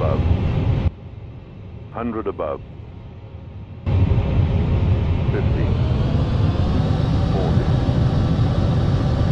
above. 100 above. 50. 40.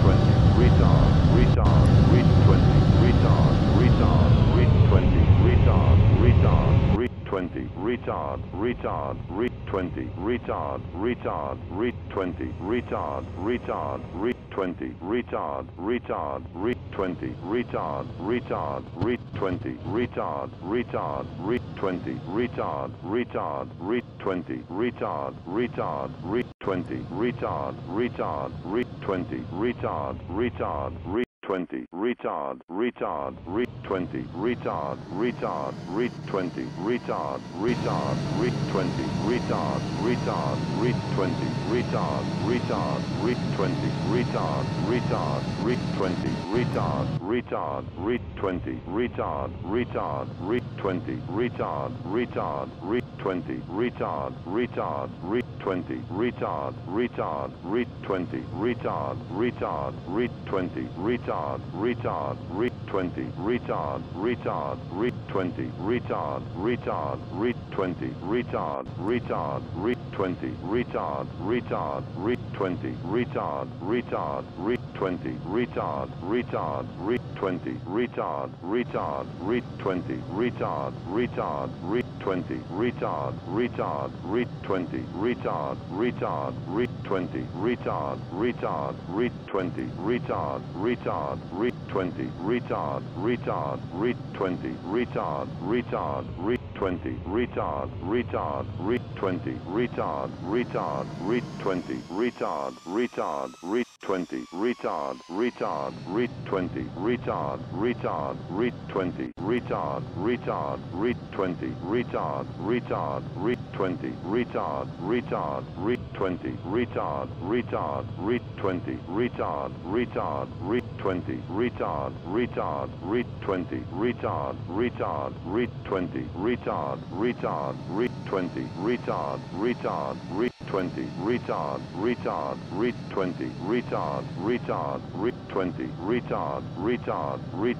20. Retard, retard, read 20. Retard, retard, read 20. Retard, retard, read 20. Retard, retard, read 20. Retard, retard, read 20. Retard, retard, read 20. Retard, retard, read 20. Retard, retard, read 20 retard. Retard. Re 20 retard. Retard. Re 20 retard. Retard. Re 20 retard. Retard. Re 20 retard. Retard. Re 20, retard, retard, reach 20, retard, retard, reach 20, retard, retard, reach 20, retard, retard, reach 20, retard, retard, reach 20, retard, retard, reach 20, retard, retard, reach 20, retard, retard, reach 20, retard, retard, reach 20, retard, retard, reach 20, retard, retard, reach 20, retard, retard, reach 20, retard, retard, reach 20, retard, retard, reach 20, retard, retard, reach 20, retard, retard, reach 20, retard, retard, reach 20, retard, retard, reach 20, retard, retard, reach 20, retard, retard, reach 20, retard, retard, reach 20, retard, retard, reach 20, retard, retard, reach 20, retard, retard, reach 20, retard, retard, reach 20, retard, retard, reach 20, retard, retard, reach 20, retard, retard, reach 20, retard, retard, reach 20, retard, retard, reach 20, retard, retard, reach 20, retard, retard, reach 20, retard, retard, reach 20, retard, retard, reach 20, retard, retard, reach 20, retard, retard, reach 20, retard, retard, reach 20, retard, retard, reach 20, retard, retard, reach 20, retard, retard, reach 20, retard, retard, reach 20, retard, retard, reach 20, retard, retard, reach 20, retard, retard, reach